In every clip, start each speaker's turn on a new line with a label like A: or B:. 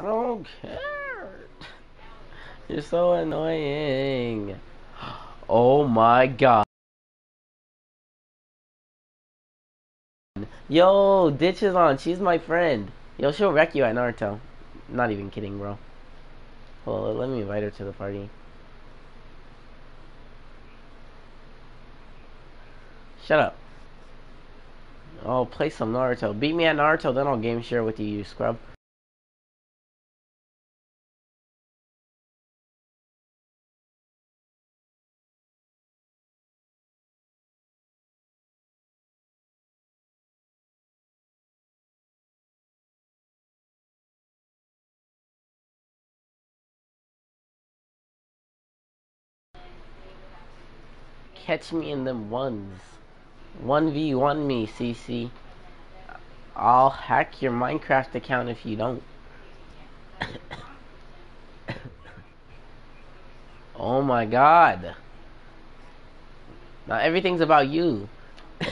A: I don't care. You're so annoying. Oh my god. Yo, Ditch is on. She's my friend. Yo, she'll wreck you at Naruto. Not even kidding, bro. Well, let me invite her to the party. Shut up. Oh, play some Naruto. Beat me at Naruto, then I'll game share with you, you scrub. Catch me in them ones. 1v1 me, CC. I'll hack your Minecraft account if you don't. oh my god. Now everything's about you.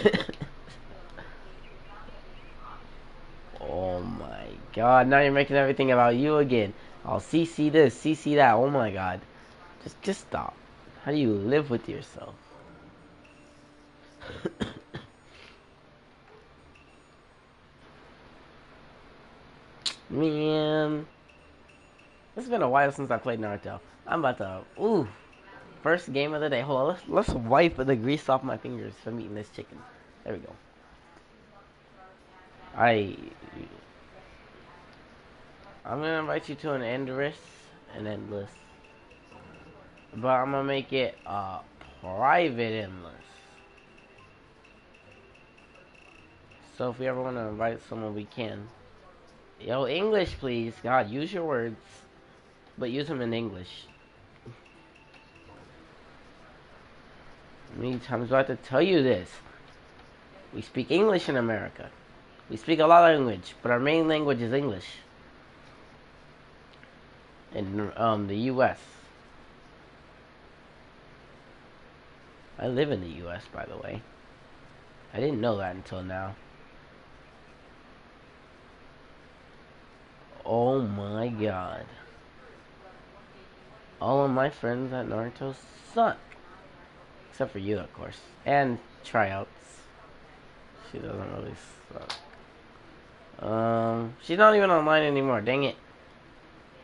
A: oh my god, now you're making everything about you again. I'll CC this, CC that. Oh my god. Just just stop. How do you live with yourself? Man, it's been a while since I played Naruto. I'm about to, ooh, first game of the day. Hold on, let's, let's wipe the grease off my fingers from eating this chicken. There we go. I, I'm gonna invite you to an endless, an endless, but I'm gonna make it a private endless. So if we ever want to invite someone, we can. Yo, English, please. God, use your words. But use them in English. How many times do I have to tell you this? We speak English in America. We speak a lot of language, but our main language is English. In um, the U.S. I live in the U.S., by the way. I didn't know that until now. Oh my god. All of my friends at Naruto suck. Except for you, of course. And tryouts. She doesn't really suck. Um, she's not even online anymore. Dang it.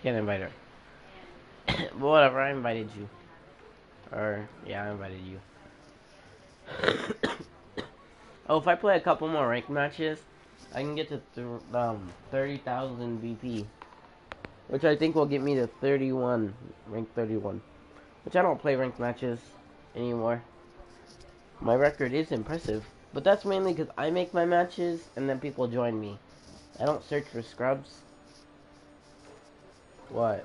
A: Can't invite her. but whatever, I invited you. Or, yeah, I invited you. oh, if I play a couple more ranked matches, I can get to th um, 30,000 BP. Which I think will get me to 31, rank 31. Which I don't play ranked matches anymore. My record is impressive. But that's mainly because I make my matches and then people join me. I don't search for scrubs. What?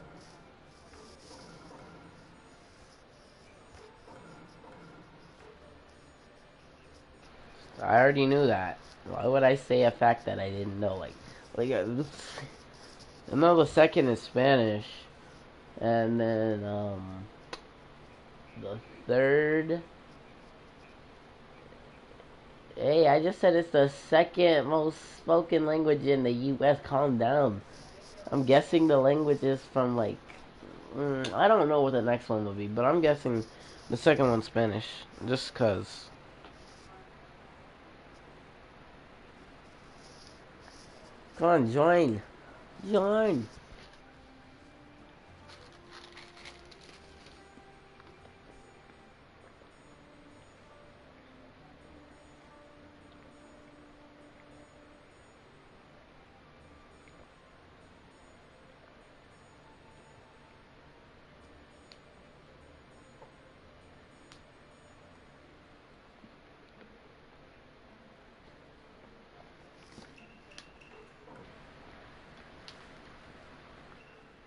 A: I already knew that. Why would I say a fact that I didn't know? Like, like uh, I know the second is Spanish, and then um, the third. Hey, I just said it's the second most spoken language in the U.S. Calm down. I'm guessing the language is from like, mm, I don't know what the next one will be, but I'm guessing the second one's Spanish, just cause. Come on, join. Join.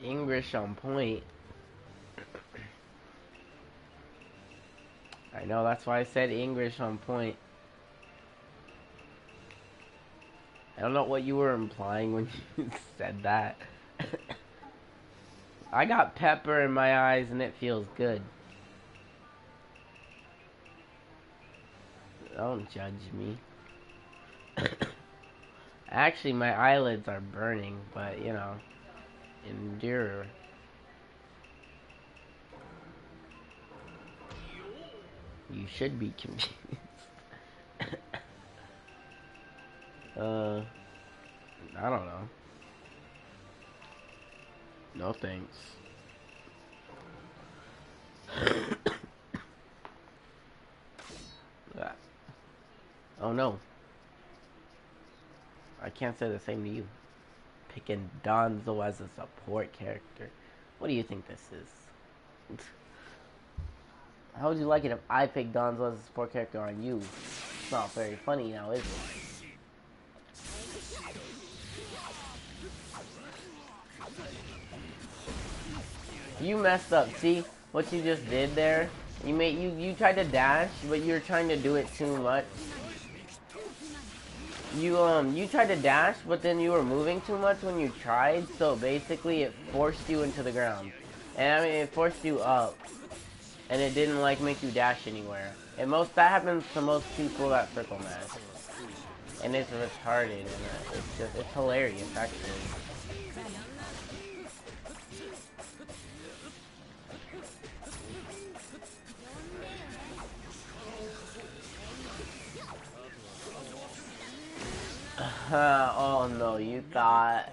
A: English on point. I know, that's why I said English on point. I don't know what you were implying when you said that. I got pepper in my eyes and it feels good. Don't judge me. Actually, my eyelids are burning, but you know. Endure. You should be confused. uh, I don't know. No thanks. Ah. oh no. I can't say the same to you. Picking Danzo as a support character. What do you think this is? How would you like it if I picked Danzo as a support character on you? It's not very funny now, is it? You messed up. See what you just did there? You made you you tried to dash, but you're trying to do it too much. You um you tried to dash, but then you were moving too much when you tried, so basically it forced you into the ground. And I mean it forced you up. And it didn't like make you dash anywhere. And most that happens to most people that circle mash. And it's retarded and it's just it's hilarious actually. Oh no, you thought.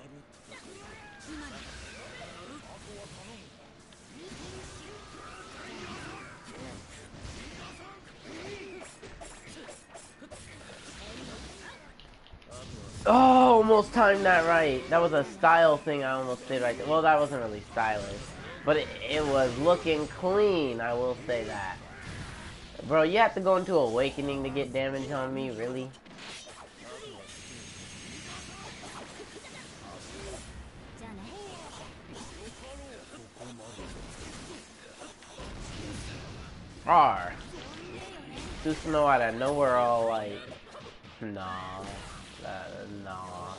A: Oh, almost timed that right. That was a style thing I almost did right there. Well, that wasn't really stylish. But it, it was looking clean, I will say that. Bro, you have to go into Awakening to get damage on me, really? Are. Susanoo out of nowhere all like, nah, uh, nah.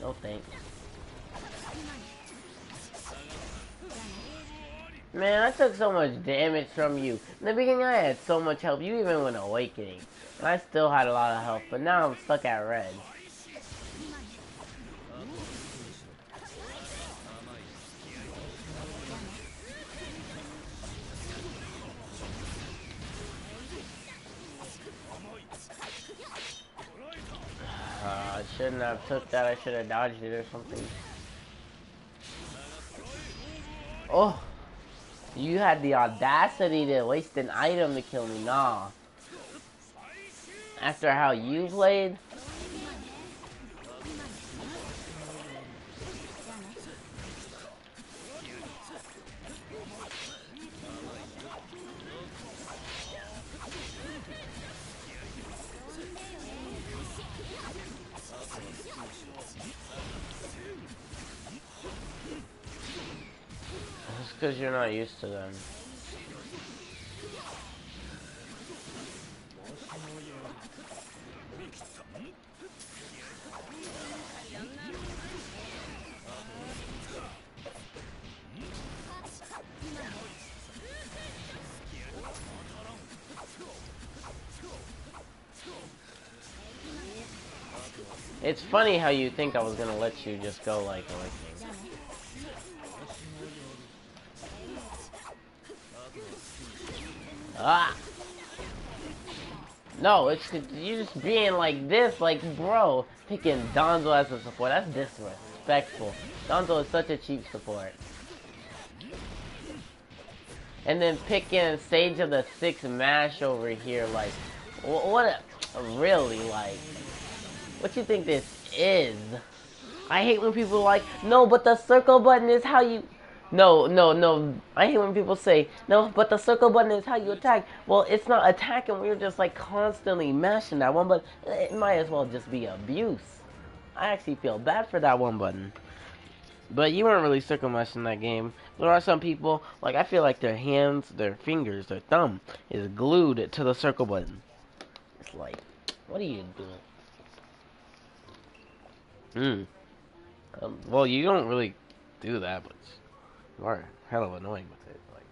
A: No thanks. Man, I took so much damage from you. In the beginning, I had so much help. You even went Awakening. And I still had a lot of health, but now I'm stuck at red. Shouldn't have took that. I should have dodged it or something. Oh. You had the audacity to waste an item to kill me. Nah. After how you played? Because you're not used to them. It's funny how you think I was gonna let you just go like, like Ah. No, it's you just being like this, like bro, picking Danzo as a support. That's disrespectful. Danzo is such a cheap support. And then picking Sage of the Six Mash over here, like, what? A, really, like, what you think this is? I hate when people are like, no, but the circle button is how you. No, no, no. I hate when people say, no, but the circle button is how you attack. Well, it's not attacking. We're just like constantly mashing that one, button. it might as well just be abuse. I actually feel bad for that one button. But you weren't really circle mashing that game. There are some people, like I feel like their hands, their fingers, their thumb is glued to the circle button. It's like, what are you doing? Hmm. Um, well, you don't really do that, but you are hella annoying with it. Like,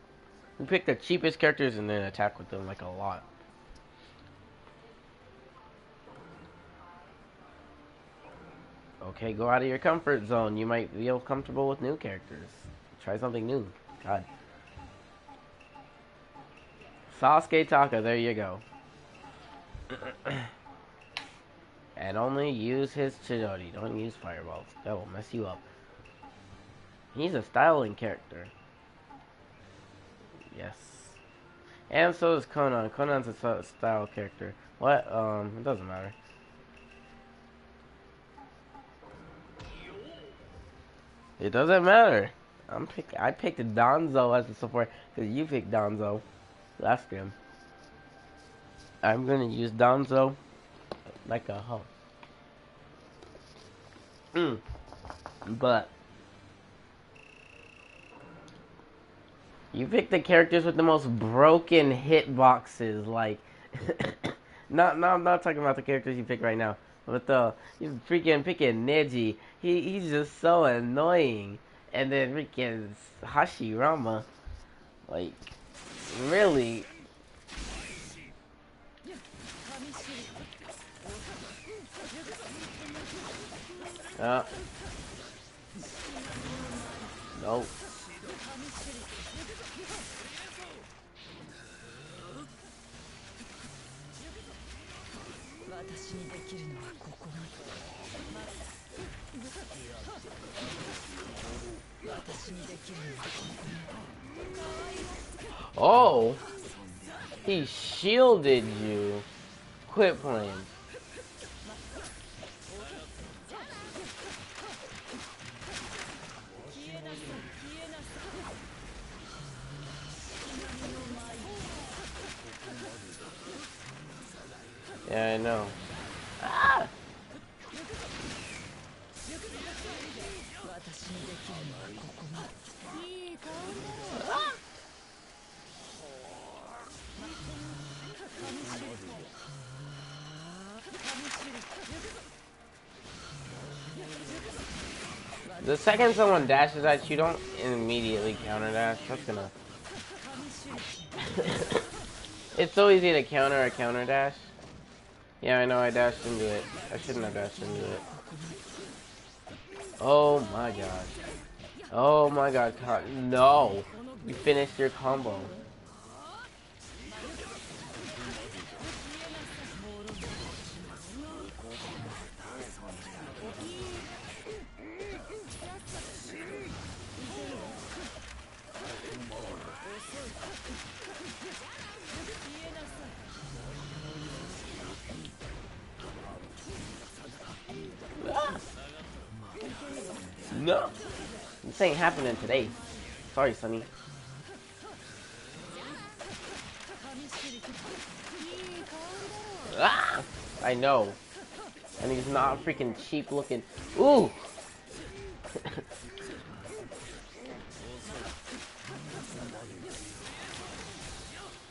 A: you pick the cheapest characters and then attack with them like a lot. Okay, go out of your comfort zone. You might feel comfortable with new characters. Try something new. God. Sasuke Taka, there you go. and only use his Chidori. Don't use fireballs. That will mess you up. He's a styling character. Yes. And so is Konan. Konan's a style character. What? Um, it doesn't matter. It doesn't matter. I'm pick. I picked Danzo as a support because you picked Danzo last game. I'm gonna use Danzo like a hoe. Mm. But you pick the characters with the most broken hitboxes, like not not I'm not talking about the characters you pick right now. But the you freaking picking Neji. He he's just so annoying. And then freaking Hashirama. Like really Uh. Nope. Oh! He shielded you. Quit playing. Yeah, I know. The second someone dashes at you, don't immediately counter dash. That's gonna... it's so easy to counter a counter dash. Yeah, I know I dashed into it. I shouldn't have dashed into it. Oh my god. Oh my god, no! You finished your combo. No. This ain't happening today. Sorry, Sonny. Ah! I know. And he's not freaking cheap looking. Ooh!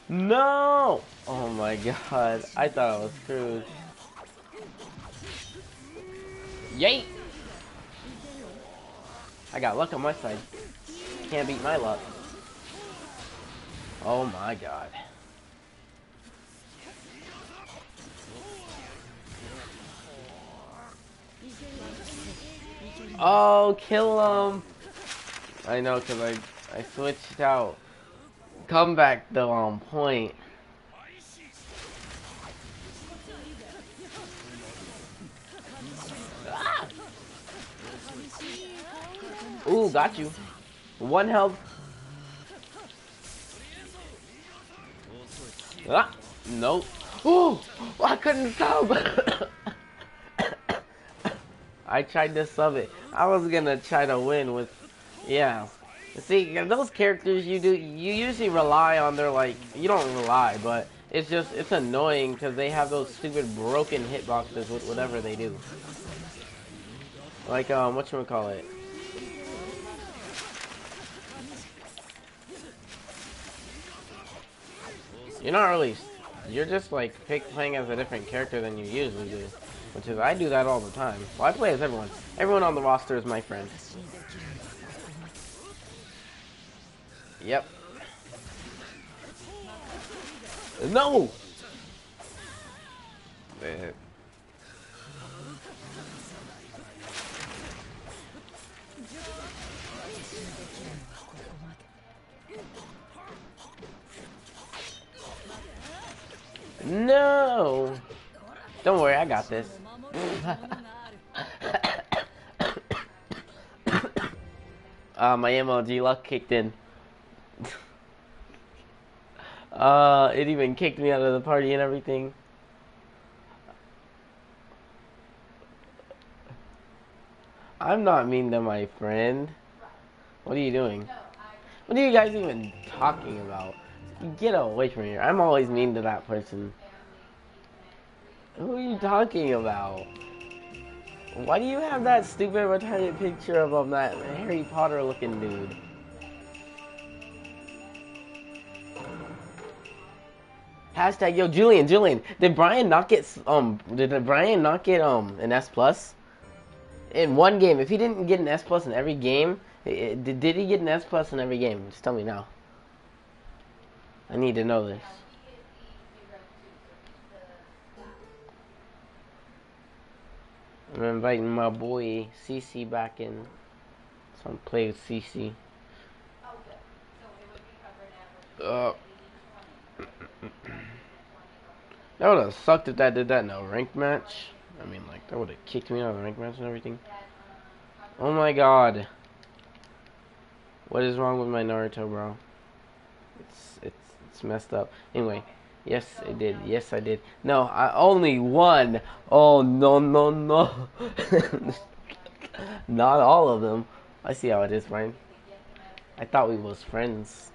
A: no! Oh my god. I thought I was screwed. Yay! I got luck on my side. Can't beat my luck. Oh my god. Oh, kill him! I know, cause I I switched out. Come back though on point. Ooh, got you. One health. Ah, nope. Ooh, I couldn't sub. I tried to sub it. I was gonna try to win with, yeah. See, those characters you do, you usually rely on their like, you don't rely, but it's just, it's annoying because they have those stupid broken hitboxes with whatever they do. Like, um, what you call it? You're not really. You're just like pick, playing as a different character than you usually do, which is I do that all the time. Well, I play as everyone. Everyone on the roster is my friend. Yep. No. No! Don't worry, I got this. uh, my MLG luck kicked in. uh, it even kicked me out of the party and everything. I'm not mean to my friend. What are you doing? What are you guys even talking about? Get away from here. I'm always mean to that person. Who are you talking about? Why do you have that stupid retarded picture of um, that Harry Potter looking dude? Hashtag yo Julian Julian did Brian not get um did Brian not get um an S plus in one game? If he didn't get an S plus in every game, did, did he get an S plus in every game? Just tell me now. I need to know this. I'm inviting my boy CC back in. So I'm playing with CC. Uh, that would have sucked if that did that in a ranked match. I mean, like, that would have kicked me out of the ranked match and everything. Oh my god. What is wrong with my Naruto, bro? It's, it's, it's messed up. Anyway. Yes, I did. Yes, I did. No, I only one. Oh, no, no, no. Not all of them. I see how it is, Ryan. I thought we was friends.